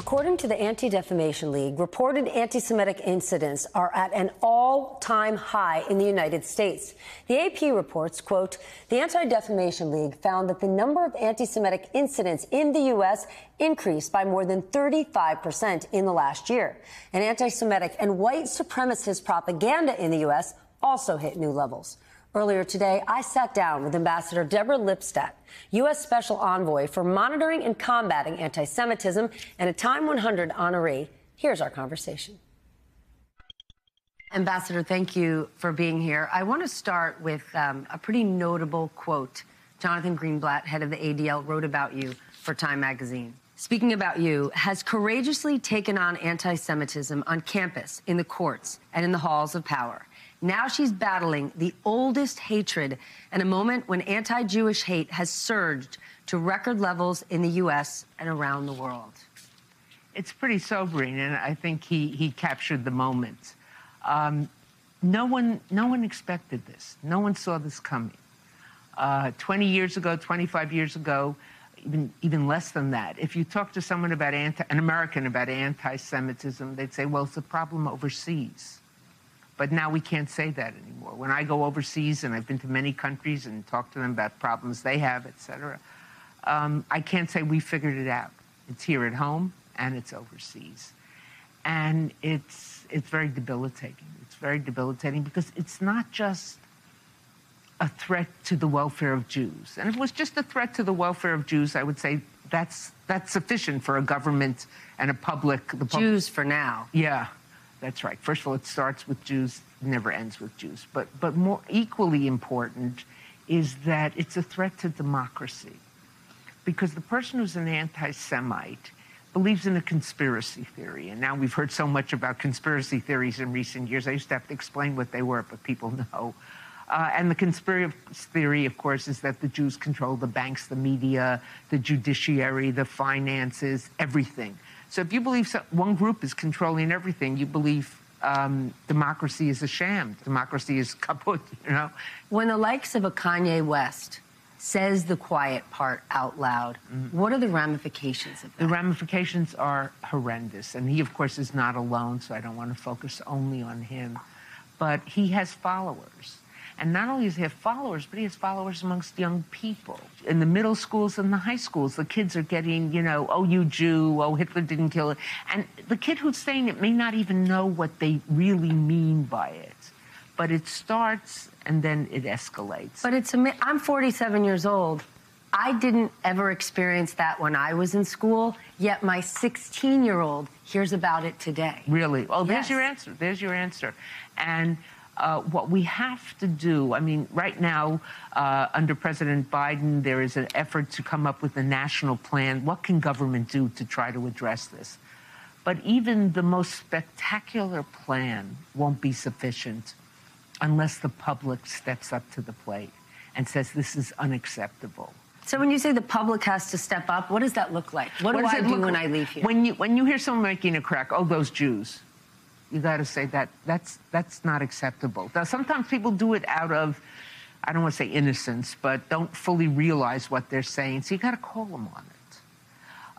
According to the Anti Defamation League, reported anti Semitic incidents are at an all time high in the United States. The AP reports, quote, the Anti Defamation League found that the number of anti Semitic incidents in the U.S. increased by more than 35% in the last year. And anti Semitic and white supremacist propaganda in the U.S. also hit new levels. Earlier today, I sat down with Ambassador Deborah Lipstadt, U.S. Special Envoy for Monitoring and Combating Anti Semitism and a Time 100 honoree. Here's our conversation. Ambassador, thank you for being here. I want to start with um, a pretty notable quote Jonathan Greenblatt, head of the ADL, wrote about you for Time magazine. Speaking about you, has courageously taken on anti Semitism on campus, in the courts, and in the halls of power. Now she's battling the oldest hatred and a moment when anti Jewish hate has surged to record levels in the U.S. and around the world. It's pretty sobering, and I think he, he captured the moment. Um, no, one, no one expected this, no one saw this coming. Uh, 20 years ago, 25 years ago, even, even less than that, if you talk to someone about anti, an American about anti Semitism, they'd say, well, it's a problem overseas. But now we can't say that anymore. When I go overseas, and I've been to many countries and talked to them about problems they have, et cetera, um, I can't say we figured it out. It's here at home and it's overseas. And it's, it's very debilitating. It's very debilitating because it's not just a threat to the welfare of Jews. And if it was just a threat to the welfare of Jews, I would say that's, that's sufficient for a government and a public. The pub- Jews for now. Yeah, that's right. First of all, it starts with Jews, never ends with Jews. But, but more equally important is that it's a threat to democracy. Because the person who's an anti Semite believes in a conspiracy theory. And now we've heard so much about conspiracy theories in recent years. I used to have to explain what they were, but people know. Uh, and the conspiracy theory, of course, is that the Jews control the banks, the media, the judiciary, the finances, everything. So if you believe one group is controlling everything, you believe um, democracy is a sham. Democracy is kaput, you know? When the likes of a Kanye West says the quiet part out loud, mm-hmm. what are the ramifications of that? The ramifications are horrendous. And he, of course, is not alone, so I don't want to focus only on him. But he has followers. And not only does he have followers, but he has followers amongst young people. In the middle schools and the high schools, the kids are getting, you know, oh, you Jew, oh, Hitler didn't kill it. And the kid who's saying it may not even know what they really mean by it. But it starts and then it escalates. But it's, I'm 47 years old. I didn't ever experience that when I was in school, yet my 16 year old hears about it today. Really? Oh, there's yes. your answer. There's your answer. And uh, what we have to do, I mean, right now, uh, under President Biden, there is an effort to come up with a national plan. What can government do to try to address this? But even the most spectacular plan won't be sufficient unless the public steps up to the plate and says this is unacceptable. So when you say the public has to step up, what does that look like? What, what do I do when I leave here? When you when you hear someone making a crack, oh those Jews, you got to say that that's that's not acceptable. Now, sometimes people do it out of, I don't want to say innocence, but don't fully realize what they're saying. So you got to call them on it.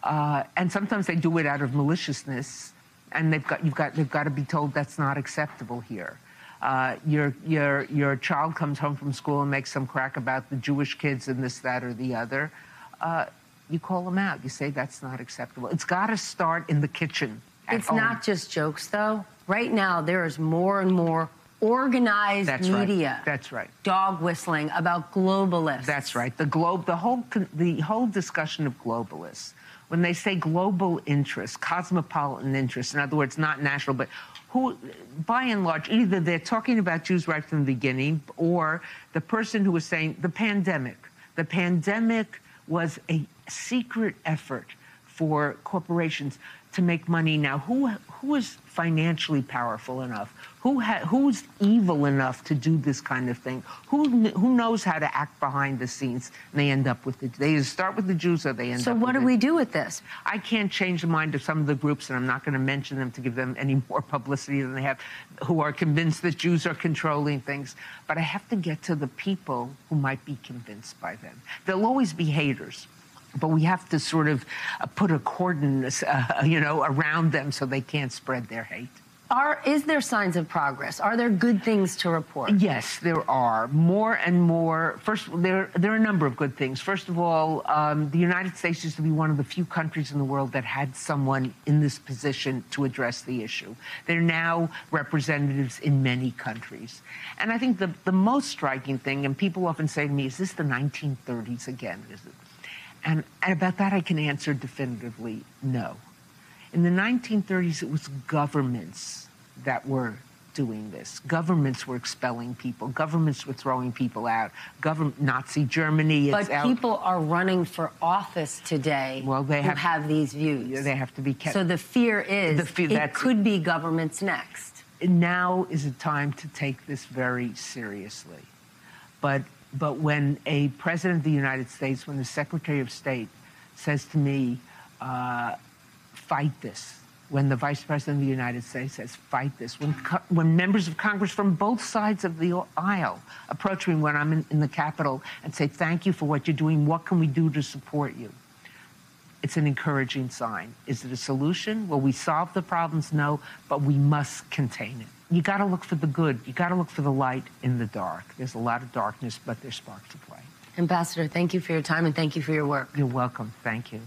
Uh, and sometimes they do it out of maliciousness, and they've got you've got they've got to be told that's not acceptable here. Uh, your your your child comes home from school and makes some crack about the Jewish kids and this, that, or the other. Uh, you call them out. You say that's not acceptable. It's got to start in the kitchen. It's home. not just jokes, though. Right now, there is more and more organized That's media. Right. That's right. Dog whistling about globalists. That's right. The globe, the whole, the whole discussion of globalists. When they say global interests, cosmopolitan interests, in other words, not national, but who, by and large, either they're talking about Jews right from the beginning, or the person who was saying the pandemic. The pandemic was a secret effort for corporations to make money now. Who who is financially powerful enough? Who ha- who's evil enough to do this kind of thing? Who who knows how to act behind the scenes? And they end up with the they start with the Jews or they end so up. So what do we do with this? I can't change the mind of some of the groups, and I'm not going to mention them to give them any more publicity than they have, who are convinced that Jews are controlling things. But I have to get to the people who might be convinced by them. There'll always be haters but we have to sort of uh, put a cordon, uh, you know, around them so they can't spread their hate. Are, is there signs of progress? Are there good things to report? Yes, there are more and more. First, there there are a number of good things. First of all, um, the United States used to be one of the few countries in the world that had someone in this position to address the issue. There are now representatives in many countries, and I think the the most striking thing, and people often say to me, "Is this the 1930s again?" Is it? And, and about that, I can answer definitively, no. In the 1930s, it was governments that were doing this. Governments were expelling people. Governments were throwing people out. Government, Nazi Germany. But people are running for office today. Well, they have, have, these views. They have to be kept. So the fear is the fear, it could be governments next. Now is a time to take this very seriously. But but when a president of the United States, when the Secretary of State says to me, uh, fight this, when the Vice President of the United States says, fight this, when, when members of Congress from both sides of the aisle approach me when I'm in, in the Capitol and say, thank you for what you're doing, what can we do to support you? It's an encouraging sign. Is it a solution? Will we solve the problems? No, but we must contain it you got to look for the good. You got to look for the light in the dark. There's a lot of darkness, but there's sparks of light. Ambassador, thank you for your time and thank you for your work. You're welcome. Thank you.